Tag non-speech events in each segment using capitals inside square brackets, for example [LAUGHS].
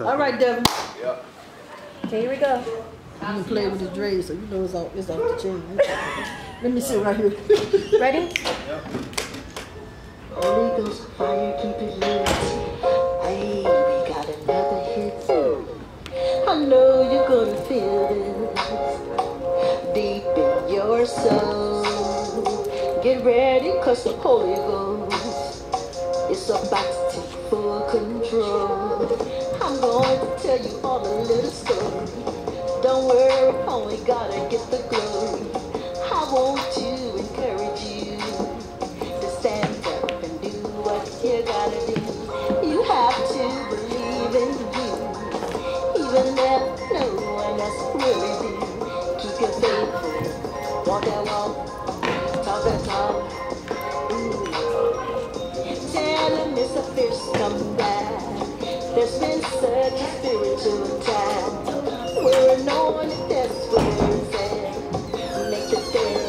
Okay. All right, Devin. Yep. Okay, here we go. I'm gonna play with the dreads, so you know it's off, it's off the chain. [LAUGHS] Let me sit right here. Ready? Holy Ghost fire, keep it lit. Hey, we got another hit. I know you're gonna feel this deep in your soul. Get ready, cause the Holy Ghost is about to take full control. I'm going to tell you all a little story. Don't worry, only gotta There's been such a spiritual attack. We're anointed, that's where it's at. Make the dead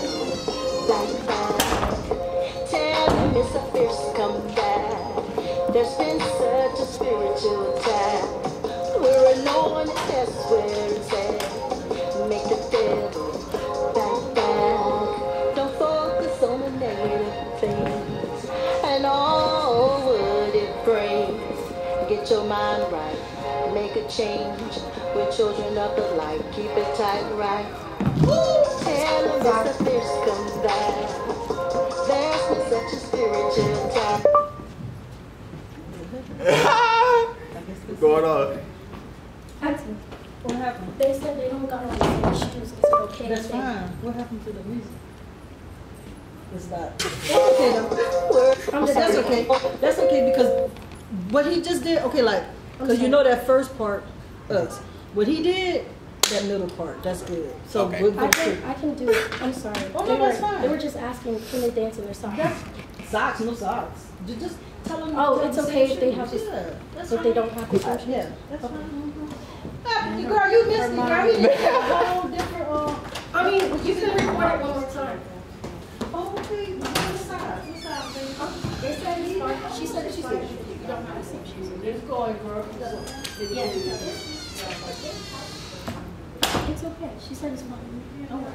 back back. Tell him it's a fierce comeback. There's been such a spiritual attack. We're anointed, that's where it's Get your mind right, make a change. We're children of the light, keep it tight, right? Woo! Tell them it's a fierce comeback. There's been such a spiritual attack. What's [LAUGHS] going on? What happened? they said they don't got all the same shoes. Is it okay? That's fine. What happened to the music? It's not. It's okay though. That's okay. That's okay because what he just did, okay, like, because you know that first part, us. What he did, that middle part, that's good. So Okay. we'll I can, to I can do it. I'm sorry. Oh, no, they, were, that's fine. they were just asking, can they dance in their socks? socks, no socks. Ju- Just tell them. Oh, it's okay if they have this- Yeah, that's if they don't have the same shoes? Yeah, that's Okay. fine. Ah, Girl, you missed it, girl. You did a whole different, uh, I mean, you can record it one more time. oh, okay, what size? What size, baby? They said it's fine. She said it's fine. You don't It's okay. She said it's fine. Don't worry.